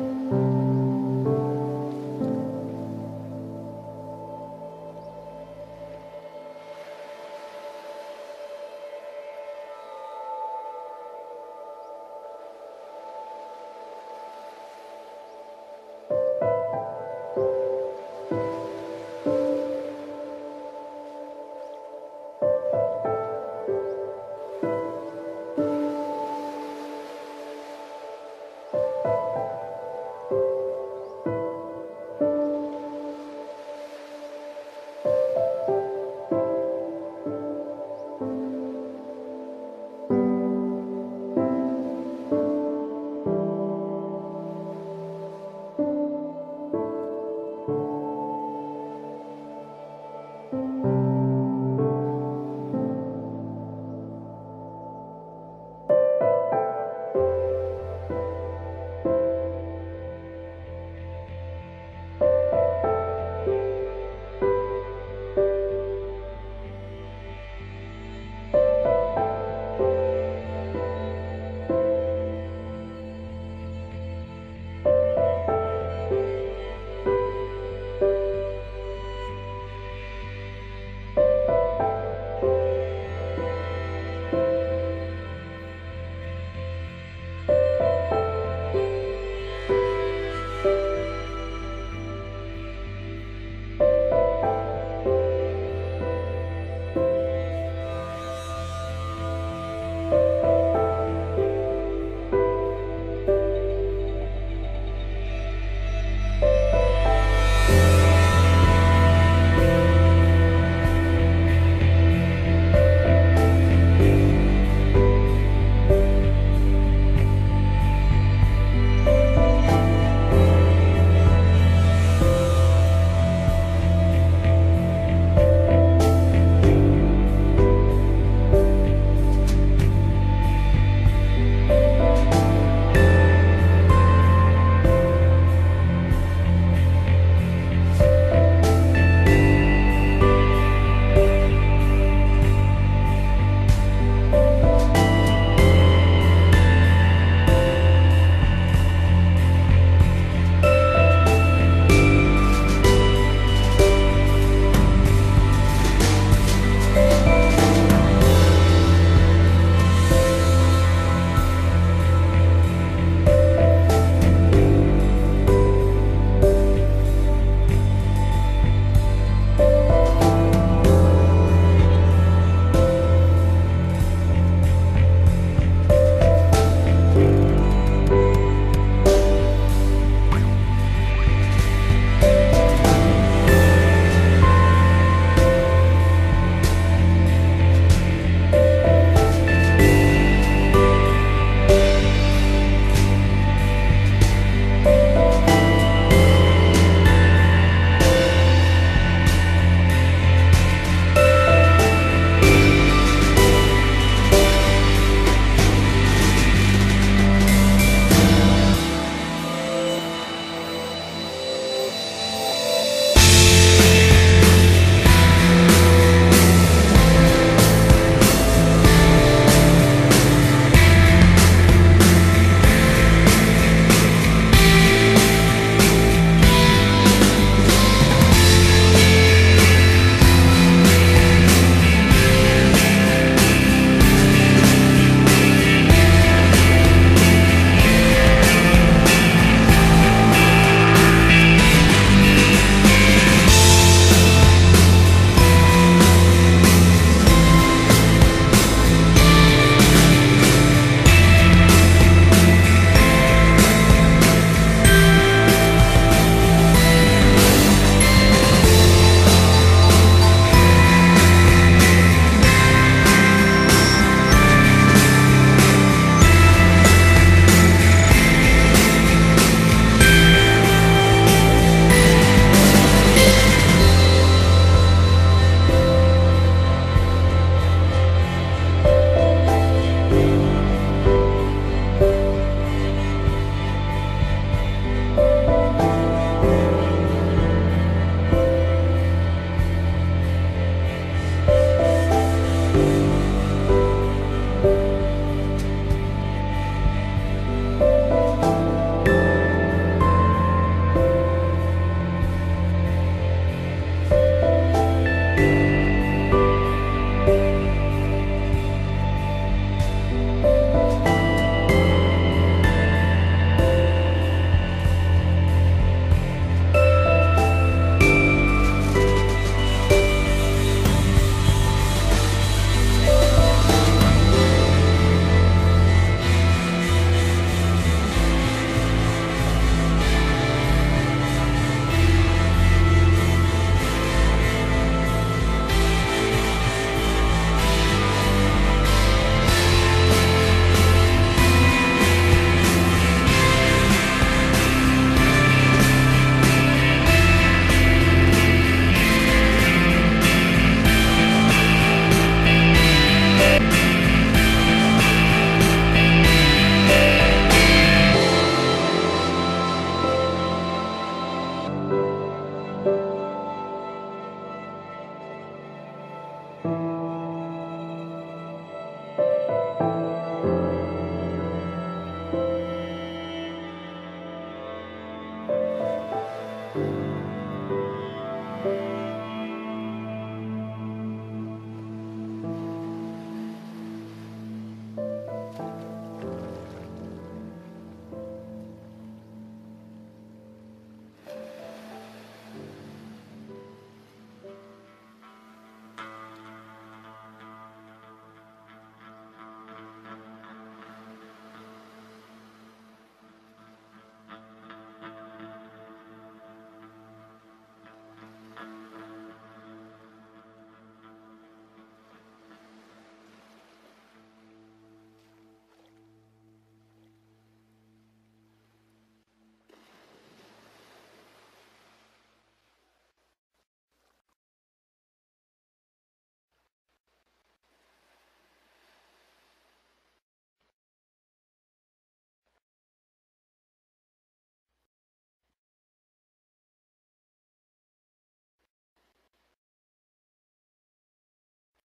Amen. Bye.